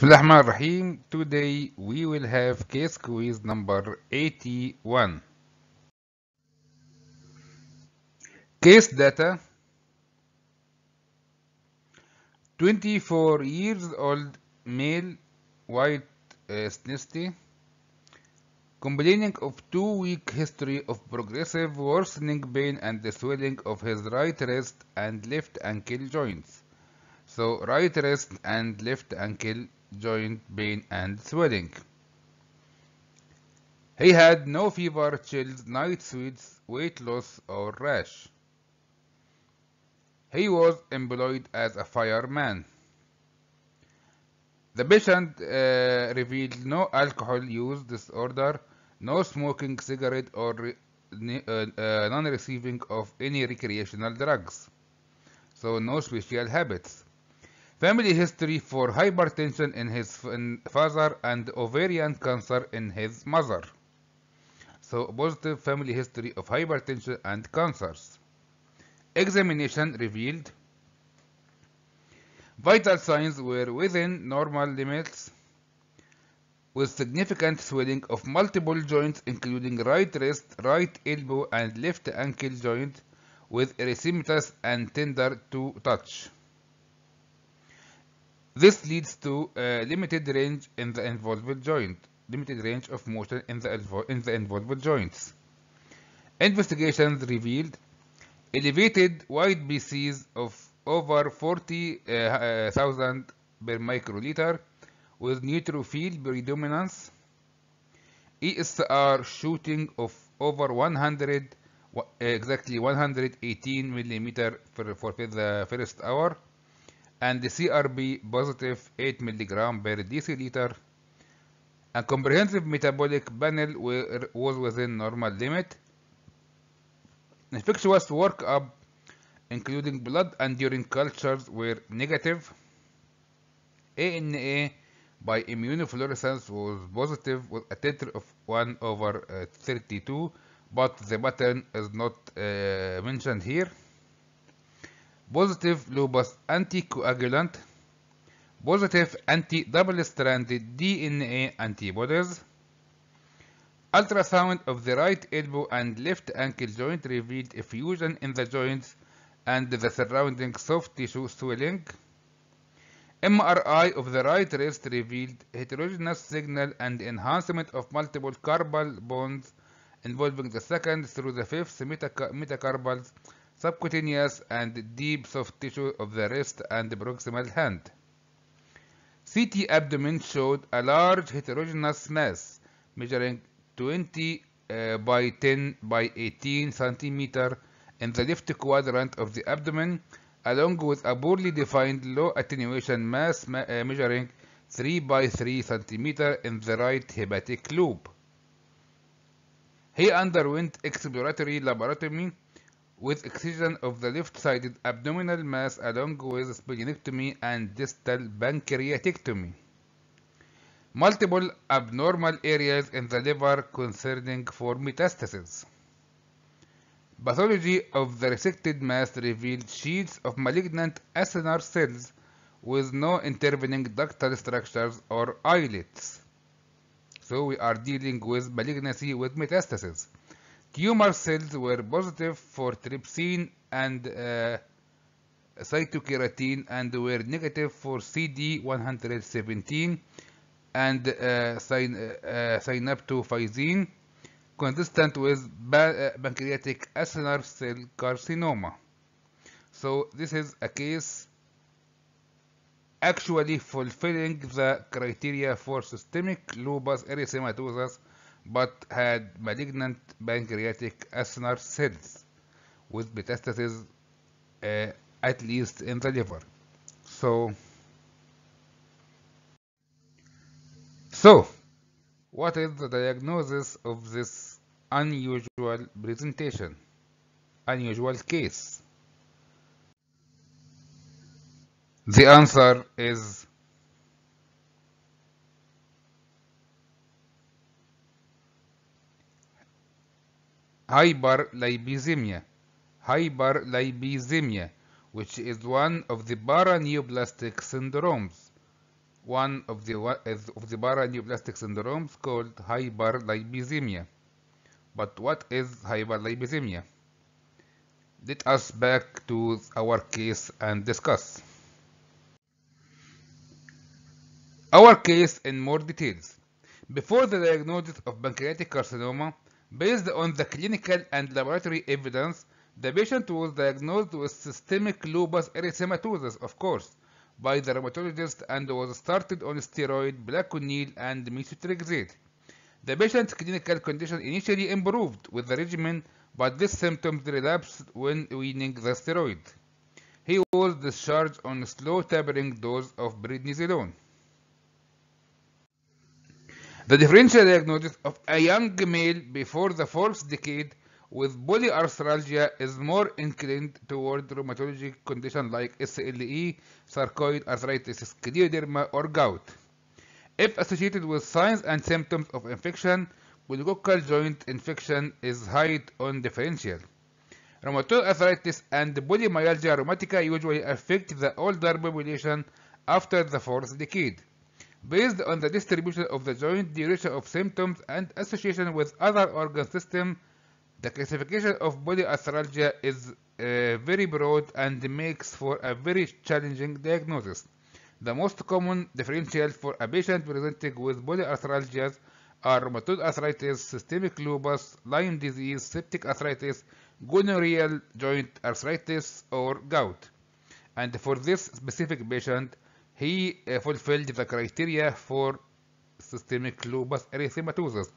Bismillah rahim Today we will have case quiz number 81. Case data 24 years old male white uh, ethnicity complaining of two week history of progressive worsening pain and the swelling of his right wrist and left ankle joints. So right wrist and left ankle joint pain and swelling. He had no fever, chills, night sweats, weight loss or rash. He was employed as a fireman. The patient uh, revealed no alcohol use disorder, no smoking cigarette or uh, uh, non-receiving of any recreational drugs. So no special habits. Family history for hypertension in his father and ovarian cancer in his mother. So positive family history of hypertension and cancers. Examination revealed vital signs were within normal limits with significant swelling of multiple joints including right wrist, right elbow and left ankle joint with erythematous and tender to touch. This leads to a limited range in the involved joint, limited range of motion in the, in the involved joints. Investigations revealed elevated white BCs of over 40,000 uh, uh, per microliter with neutrophil predominance, ESR shooting of over 100, exactly 118 millimeter for, for the first hour, and the CRP positive 8 mg per deciliter. A comprehensive metabolic panel was within normal limit. Infectious workup, including blood and urine cultures, were negative. ANA by immunofluorescence was positive with a titer of 1 over uh, 32, but the pattern is not uh, mentioned here positive lupus anticoagulant, positive anti-double-stranded DNA antibodies. Ultrasound of the right elbow and left ankle joint revealed effusion in the joints and the surrounding soft tissue swelling. MRI of the right wrist revealed heterogeneous signal and enhancement of multiple carpal bones involving the second through the fifth metacarpals subcutaneous and deep soft tissue of the wrist and proximal hand. CT abdomen showed a large heterogeneous mass measuring 20 uh, by 10 by 18 centimeter in the left quadrant of the abdomen along with a poorly defined low attenuation mass ma uh, measuring 3 by 3 centimeter in the right hepatic lobe. He underwent exploratory laparotomy with excision of the left-sided abdominal mass along with splenectomy and distal pancreatectomy. Multiple abnormal areas in the liver concerning for metastasis. Pathology of the resected mass revealed sheets of malignant acinar cells with no intervening ductal structures or islets. So we are dealing with malignancy with metastasis. Tumor cells were positive for trypsin and uh, cytokeratin and were negative for CD117 and uh, uh, synaptophysin, consistent with uh, pancreatic acinar cell carcinoma. So this is a case actually fulfilling the criteria for systemic lupus erythematosus but had malignant pancreatic acinar cells with metastasis uh, at least in the liver. So, so what is the diagnosis of this unusual presentation, unusual case? The answer is hyperlipasemia, hyperlipasemia, which is one of the paraneoplastic syndromes. one of the of the paraneoplastic syndromes called hyperlipasemia. But what is hyperlipasemia? Let us back to our case and discuss. Our case in more details. Before the diagnosis of pancreatic carcinoma, based on the clinical and laboratory evidence, the patient was diagnosed with systemic lupus erythematosus, of course, by the rheumatologist and was started on steroid, plaquenil, and methotrexate. The patient's clinical condition initially improved with the regimen, but these symptoms relapsed when weaning the steroid. He was discharged on slow tapering dose of prednisolone. The differential diagnosis of a young male before the fourth decade with polyarthralgia is more inclined toward rheumatologic conditions like SLE, sarcoid arthritis, scleroderma, or gout. If associated with signs and symptoms of infection, gonococcal joint infection is high on differential. Rheumatoid arthritis and polymyalgia rheumatica usually affect the older population after the fourth decade. Based on the distribution of the joint duration of symptoms and association with other organ systems, the classification of polyarthralgia is uh, very broad and makes for a very challenging diagnosis. The most common differential for a patient presenting with polyarthralgias are rheumatoid arthritis, systemic lupus, Lyme disease, septic arthritis, gonorrheal joint arthritis, or gout. And for this specific patient, he uh, fulfilled the criteria for systemic lupus erythematosus.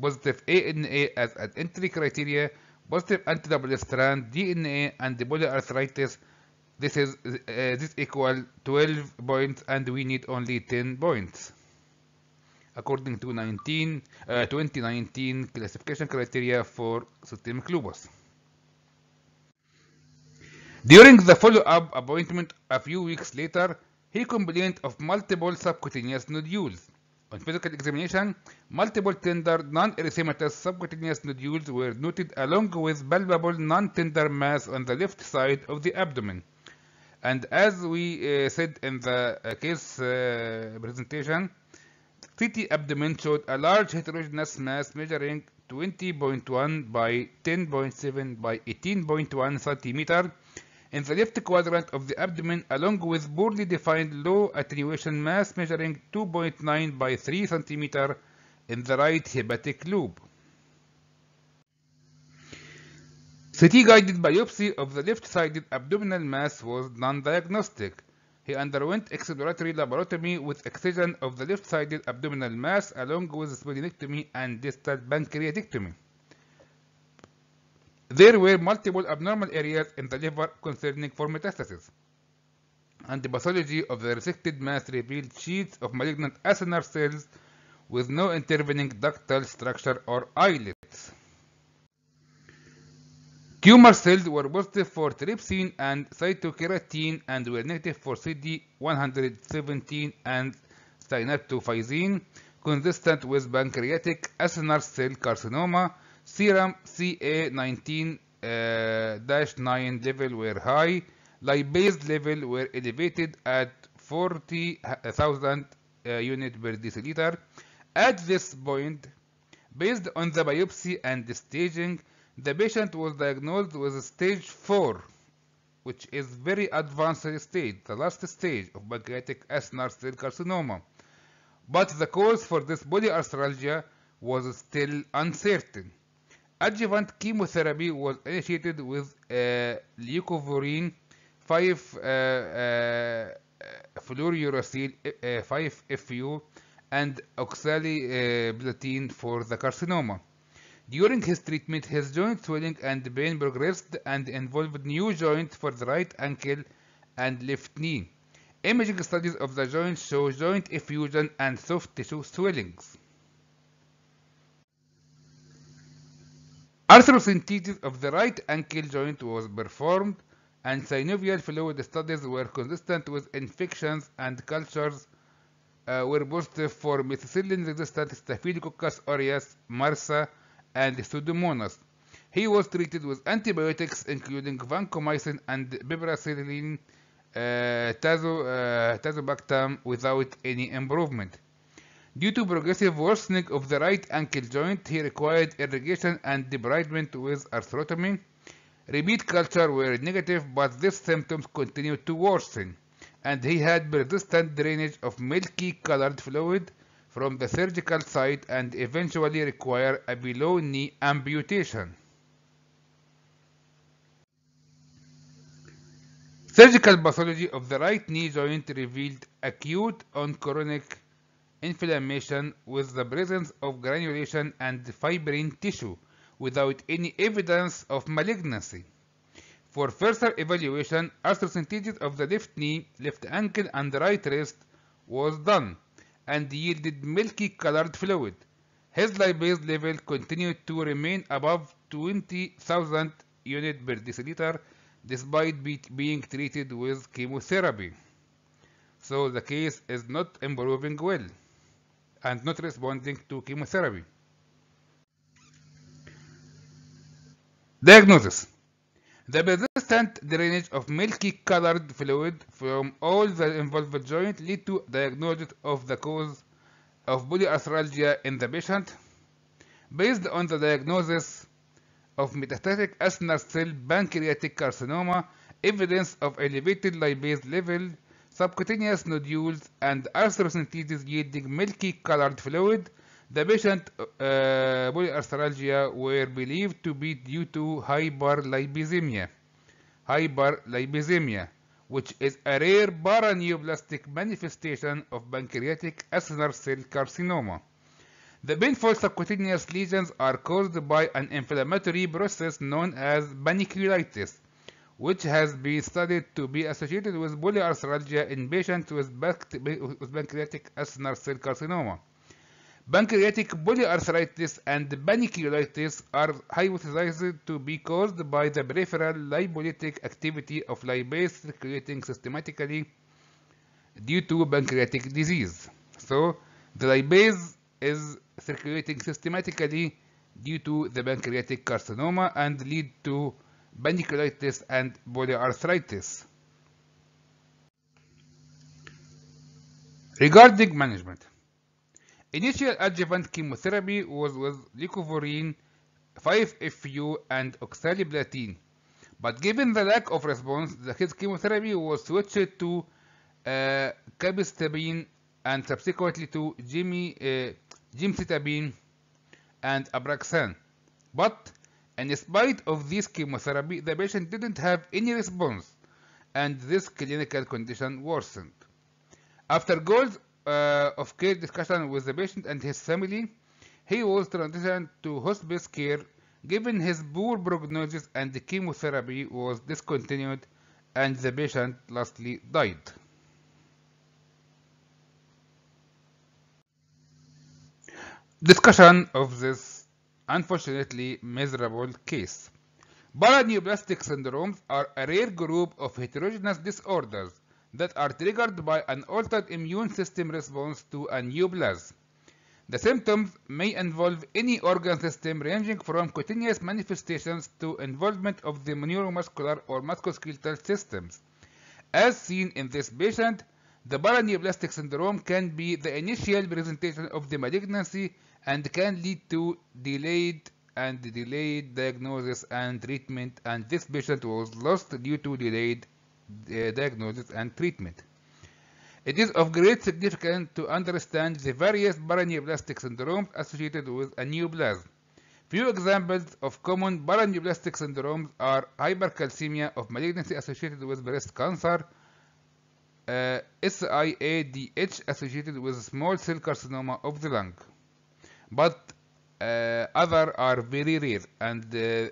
Positive ANA as an entry criteria, positive anti-double strand DNA, and polyarthritis. This is uh, this equal 12 points, and we need only 10 points according to 19, uh, 2019 classification criteria for systemic lupus. During the follow-up appointment a few weeks later, he complained of multiple subcutaneous nodules. On physical examination, multiple tender non-erythematous subcutaneous nodules were noted along with palpable non-tender mass on the left side of the abdomen. And as we uh, said in the uh, case uh, presentation, CT abdomen showed a large heterogeneous mass measuring 20.1 by 10.7 by 18.1 centimeter in the left quadrant of the abdomen along with poorly defined low attenuation mass measuring 2.9 by 3 centimeter in the right hepatic lobe. CT-guided biopsy of the left-sided abdominal mass was non-diagnostic. He underwent exploratory laparotomy with excision of the left-sided abdominal mass along with splenectomy and distal pancreatectomy. There were multiple abnormal areas in the liver concerning for metastasis. And the pathology of the resected mass revealed sheets of malignant acinar cells with no intervening ductal structure or islets. Tumor cells were positive for trypsin and cytokeratin and were negative for CD117 and synaptophysin, consistent with pancreatic acinar cell carcinoma. Serum CA19-9 uh, level were high. Lipase level were elevated at 40,000 uh, unit per deciliter. At this point, based on the biopsy and the staging, the patient was diagnosed with stage 4, which is very advanced stage, the last stage of pancreatic acinar cell carcinoma. But the cause for this polyarthralgia was still uncertain. Adjuvant chemotherapy was initiated with uh, leucovorin 5 uh, uh, fluorouracil 5-FU and oxaliplatin for the carcinoma. During his treatment, his joint swelling and pain progressed and involved new joint for the right ankle and left knee. Imaging studies of the joint show joint effusion and soft tissue swellings. Arthrocentesis of the right ankle joint was performed and synovial fluid studies were consistent with infections and cultures uh, were positive for methicillin-resistant Staphylococcus aureus, MRSA, and Pseudomonas. He was treated with antibiotics including vancomycin and piperacillin uh, uh, tazobactam without any improvement. Due to progressive worsening of the right ankle joint, he required irrigation and debridement with arthrotomy. Repeat culture were negative, but these symptoms continued to worsen, and he had persistent drainage of milky colored fluid from the surgical site and eventually required a below knee amputation. Surgical pathology of the right knee joint revealed acute on chronic inflammation with the presence of granulation and fibrin tissue without any evidence of malignancy. For further evaluation, arthrocentesis of the left knee, left ankle, and right wrist was done and yielded milky colored fluid. His lipase level continued to remain above 20,000 units per deciliter despite be being treated with chemotherapy. So the case is not improving well and not responding to chemotherapy. Diagnosis The persistent drainage of milky colored fluid from all the involved joint lead to diagnosis of the cause of polyarthralgia in the patient. Based on the diagnosis of metastatic acinar cell pancreatic carcinoma, evidence of elevated lipase level, subcutaneous nodules, and arthrocentesis yielding milky colored fluid, the patient uh, polyarthralgia were believed to be due to hyperlipasemia, hyperlipasemia, which is a rare paraneoplastic manifestation of pancreatic acinar cell carcinoma. The painful subcutaneous lesions are caused by an inflammatory process known as panniculitis, which has been studied to be associated with polyarthralgia in patients with, with pancreatic acinar cell carcinoma. Pancreatic polyarthritis and panniculitis are hypothesized to be caused by the peripheral lipolytic activity of lipase circulating systematically due to pancreatic disease. So, the lipase is circulating systematically due to the pancreatic carcinoma and lead to panniculitis and polyarthritis. Regarding management, initial adjuvant chemotherapy was with leucovorin 5-FU and oxaliplatin, but given the lack of response, the chemotherapy was switched to uh, and subsequently to uh, gemcitabine and Abraxane. But in spite of this chemotherapy, the patient didn't have any response, and this clinical condition worsened. After goals uh, of care discussion with the patient and his family, he was transitioned to hospice care given his poor prognosis and the chemotherapy was discontinued and the patient lastly died. Discussion of this unfortunately miserable case. Paraneoplastic syndromes are a rare group of heterogeneous disorders that are triggered by an altered immune system response to a neoplasm. The symptoms may involve any organ system ranging from cutaneous manifestations to involvement of the neuromuscular or musculoskeletal systems. As seen in this patient, the paraneoplastic syndrome can be the initial presentation of the malignancy and can lead to delayed and delayed diagnosis and treatment and this patient was lost due to delayed uh, diagnosis and treatment. It is of great significance to understand the various paraneoplastic syndromes associated with a neoplasm. Few examples of common paraneoplastic syndromes are hypercalcemia of malignancy associated with breast cancer, uh, SIADH associated with small cell carcinoma of the lung. But uh, other are very rare and uh,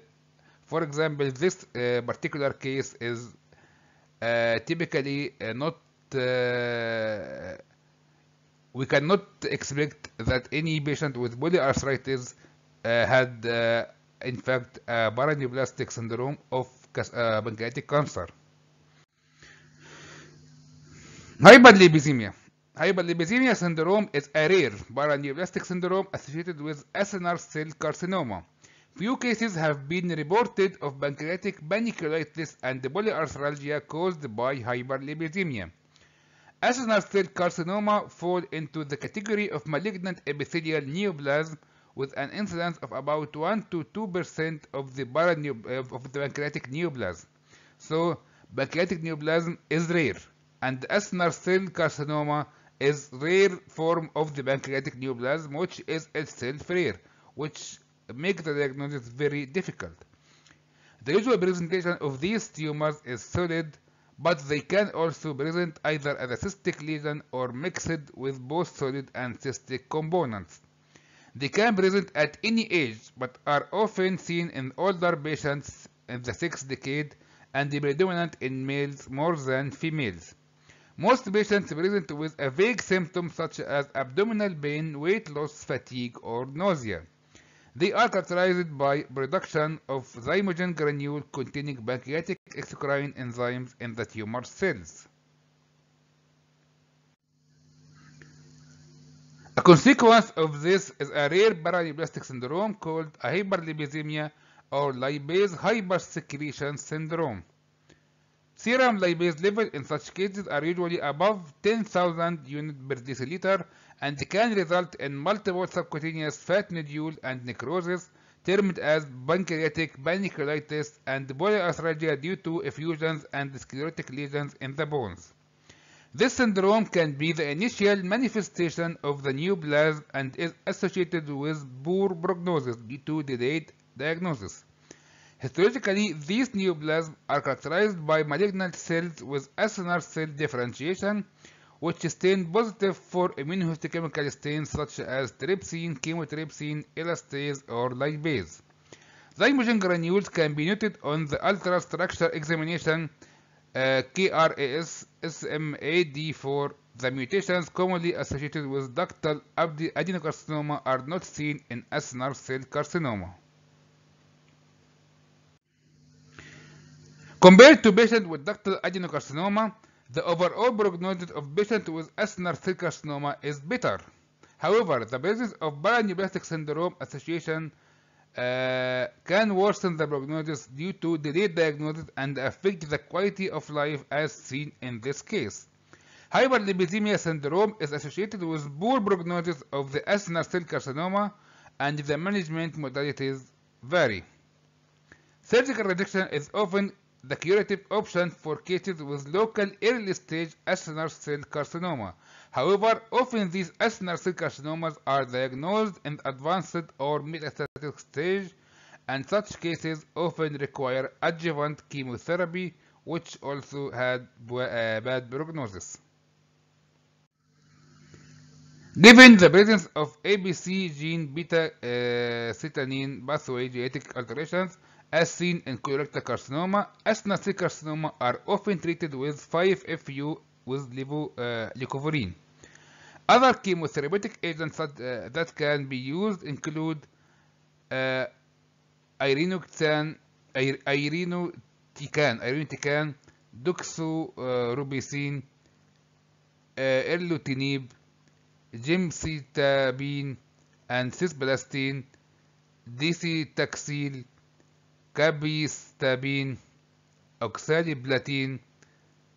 for example this uh, particular case is uh, typically uh, not uh, we cannot expect that any patient with polyarthritis had in fact a paraneoplastic syndrome of pancreatic cancer. Hyperlipasemia. Hyperlipasemia syndrome is a rare paraneoplastic syndrome associated with acinar cell carcinoma. Few cases have been reported of pancreatic panniculitis and polyarthralgia caused by hyperlipasemia. Acinar cell carcinoma fall into the category of malignant epithelial neoplasm with an incidence of about 1 to 2% of the, of the pancreatic neoplasm. So, pancreatic neoplasm is rare, and acinar cell carcinoma is rare form of the pancreatic neoplasm, which is itself rare, which makes the diagnosis very difficult. The usual presentation of these tumors is solid, but they can also present either as a cystic lesion or mixed with both solid and cystic components. They can present at any age, but are often seen in older patients in the sixth decade and predominant in males more than females. Most patients present with a vague symptom such as abdominal pain, weight loss, fatigue, or nausea. They are characterized by production of zymogen granule containing pancreatic exocrine enzymes in the tumor cells. A consequence of this is a rare paraneoplastic syndrome called a hyperlipasemia or lipase hypersecretion syndrome. Serum lipase level in such cases are usually above 10,000 units per deciliter and can result in multiple subcutaneous fat nodule and necrosis termed as pancreatic panniculitis and polyarthralgia due to effusions and sclerotic lesions in the bones. This syndrome can be the initial manifestation of the neoplasm and is associated with poor prognosis due to delayed diagnosis. Histologically, these neoplasms are characterized by malignant cells with acinar cell differentiation, which stain positive for immunohistochemical stains such as trypsin, chymotrypsin, elastase, or lipase. Zymogen granules can be noted on the ultrastructure examination uh, KRAS SMAD4. The mutations commonly associated with ductal adenocarcinoma are not seen in acinar cell carcinoma. Compared to patients with ductal adenocarcinoma, the overall prognosis of patients with acinar cell carcinoma is better. However, the presence of paraneoplastic syndrome association uh, can worsen the prognosis due to delayed diagnosis and affect the quality of life as seen in this case. Hyperlipasemia syndrome is associated with poor prognosis of the acinar cell carcinoma and the management modalities vary. Surgical reduction is often the curative option for cases with local early-stage acinar cell carcinoma. However, often these acinar cell carcinomas are diagnosed in advanced or metastatic stage, and such cases often require adjuvant chemotherapy, which also had uh, bad prognosis. Given the presence of ABC gene beta uh, pathway genetic alterations, as seen in colorectal carcinoma, cell carcinoma are often treated with 5-FU with levo, uh. Other chemotherapeutic agents that, uh, that can be used include uh, irinotecan, irinotecan, irinotecan, doxorubicin, uh, erlotinib, gemcitabine, and cisplatin, docetaxel, capecitabine, oxaliplatin,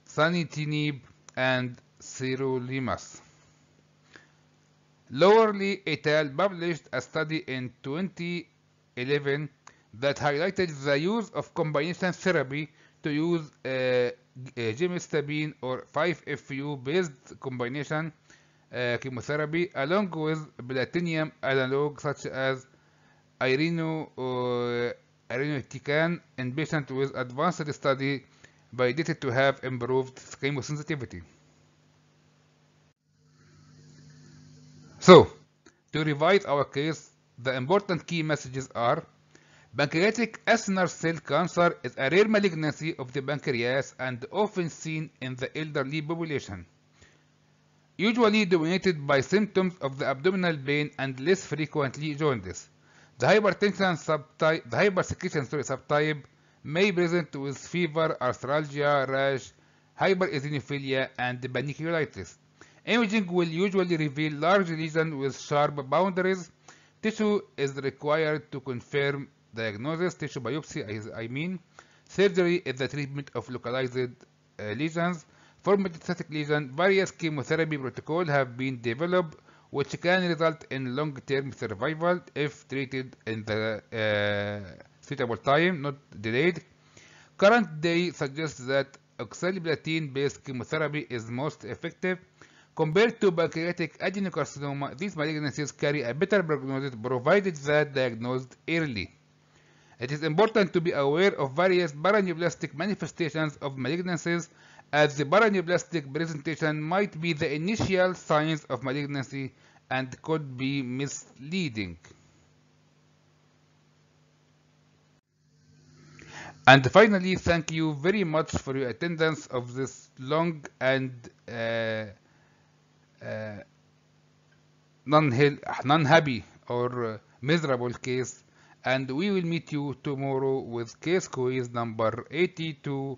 sunitinib, and sirolimus. Lowerly et al. published a study in 2011 that highlighted the use of combination therapy to use uh, gemcitabine or 5-FU based combination uh, chemotherapy along with platinum analog such as irino, uh, irinotecan in patients with advanced study validated to have improved chemosensitivity. So, to revise our case, the important key messages are Pancreatic acinar cell cancer is a rare malignancy of the pancreas and often seen in the elderly population. Usually dominated by symptoms of the abdominal pain and less frequently jaundice. The hypertension subtype, the sorry, subtype may present with fever, arthralgia, rash, hypereosinophilia, and panniculitis. Imaging will usually reveal large lesions with sharp boundaries. Tissue is required to confirm diagnosis tissue biopsy I, I mean surgery is the treatment of localized uh, lesions for metastatic lesion various chemotherapy protocols have been developed which can result in long-term survival if treated in the uh, suitable time not delayed current day suggests that oxaliplatin based chemotherapy is most effective Compared to pancreatic adenocarcinoma, these malignancies carry a better prognosis provided that diagnosed early. It is important to be aware of various paraneoplastic manifestations of malignancies as the paraneoplastic presentation might be the initial signs of malignancy and could be misleading. And finally, thank you very much for your attendance of this long and uh, uh, non-happy or uh, miserable case and we will meet you tomorrow with case quiz number 82